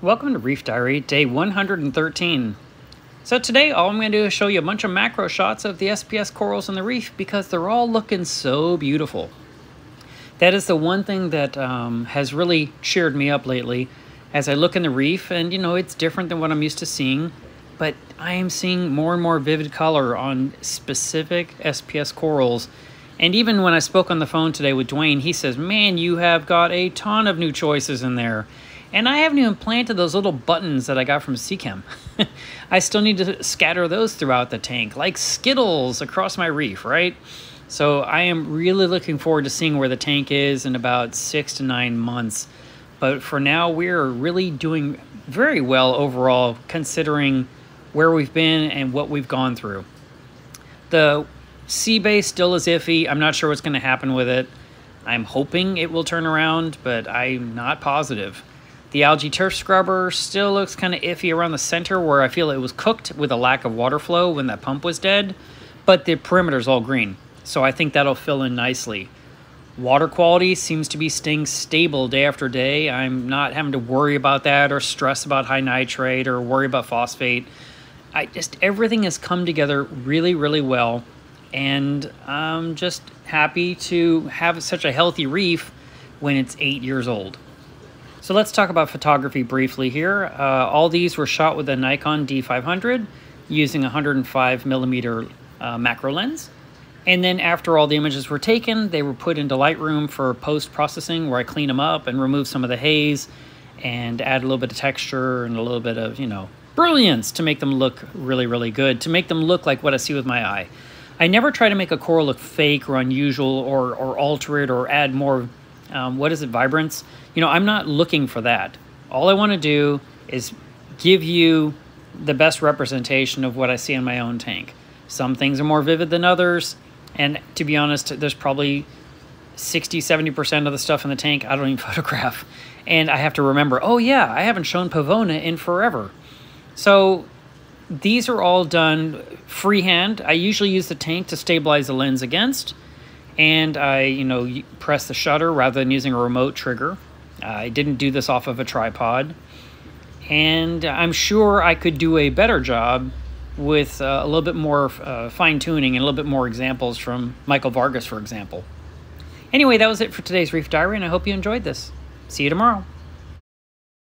Welcome to Reef Diary, day 113. So today all I'm going to do is show you a bunch of macro shots of the SPS corals in the reef because they're all looking so beautiful. That is the one thing that um, has really cheered me up lately as I look in the reef and you know it's different than what I'm used to seeing but I am seeing more and more vivid color on specific SPS corals and even when I spoke on the phone today with Dwayne he says man you have got a ton of new choices in there and I haven't even planted those little buttons that I got from Seachem. I still need to scatter those throughout the tank, like Skittles across my reef, right? So I am really looking forward to seeing where the tank is in about six to nine months. But for now, we're really doing very well overall, considering where we've been and what we've gone through. The sea base still is iffy. I'm not sure what's going to happen with it. I'm hoping it will turn around, but I'm not positive. The algae turf scrubber still looks kind of iffy around the center where I feel it was cooked with a lack of water flow when that pump was dead, but the perimeter's all green, so I think that'll fill in nicely. Water quality seems to be staying stable day after day. I'm not having to worry about that or stress about high nitrate or worry about phosphate. I just everything has come together really, really well, and I'm just happy to have such a healthy reef when it's eight years old. So let's talk about photography briefly here. Uh, all these were shot with a Nikon D500 using a 105 millimeter uh, macro lens. And then after all the images were taken, they were put into Lightroom for post-processing where I clean them up and remove some of the haze and add a little bit of texture and a little bit of, you know, brilliance to make them look really, really good, to make them look like what I see with my eye. I never try to make a coral look fake or unusual or, or alter it or add more um, what is it, vibrance? You know, I'm not looking for that. All I want to do is give you the best representation of what I see in my own tank. Some things are more vivid than others, and to be honest, there's probably 60, 70% of the stuff in the tank I don't even photograph. And I have to remember, oh yeah, I haven't shown Pavona in forever. So these are all done freehand. I usually use the tank to stabilize the lens against and I, you know, press the shutter rather than using a remote trigger. I didn't do this off of a tripod, and I'm sure I could do a better job with uh, a little bit more uh, fine tuning and a little bit more examples from Michael Vargas, for example. Anyway, that was it for today's Reef Diary, and I hope you enjoyed this. See you tomorrow.